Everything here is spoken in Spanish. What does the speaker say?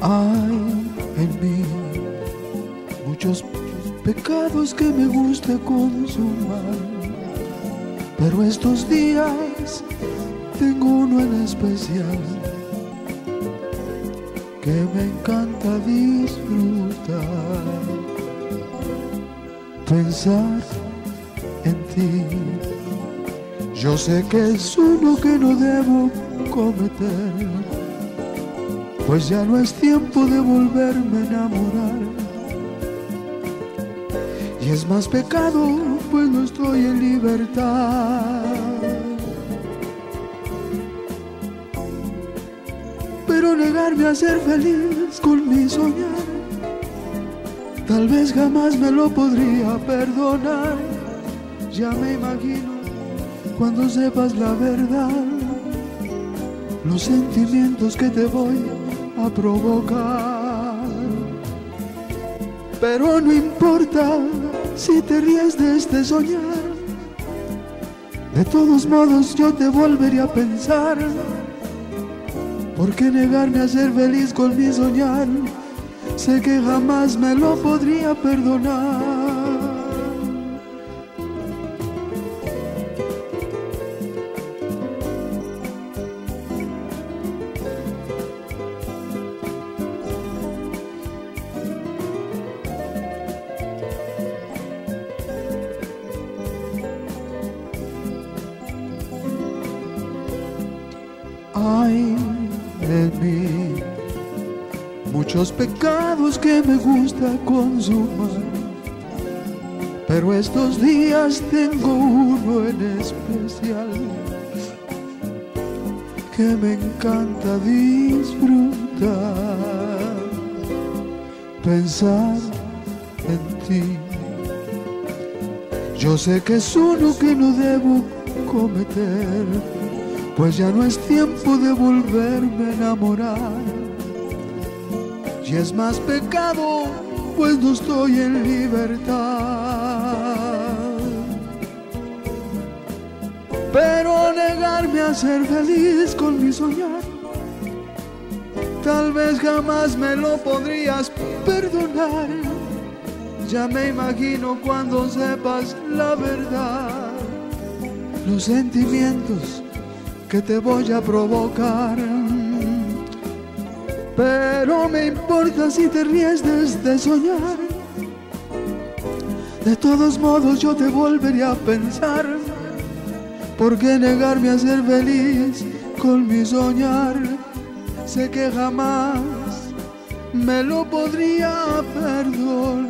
Hay en mí muchos pecados que me gusta consumar, pero estos días tengo uno en especial que me encanta disfrutar, pensar en ti. Yo sé que es uno que no debo cometer, pues ya no es tiempo de volverme a enamorar. Y es más pecado, pues no estoy en libertad. Pero negarme a ser feliz con mi soñar, tal vez jamás me lo podría perdonar. Ya me imagino cuando sepas la verdad, los sentimientos que te voy a provocar. Pero no importa si te ríes de este soñar, de todos modos yo te volveré a pensar. ¿Por qué negarme a ser feliz con mi soñar? Sé que jamás me lo podría perdonar. Hay en mí muchos pecados que me gusta consumar, pero estos días tengo uno en especial que me encanta disfrutar, pensar en ti. Yo sé que es uno que no debo cometer pues ya no es tiempo de volverme a enamorar. Y es más pecado, pues no estoy en libertad. Pero negarme a ser feliz con mi soñar, tal vez jamás me lo podrías perdonar. Ya me imagino cuando sepas la verdad, los sentimientos que te voy a provocar. Pero me importa si te ríes desde soñar. De todos modos yo te volveré a pensar. ¿Por qué negarme a ser feliz con mi soñar? Sé que jamás me lo podría perdonar.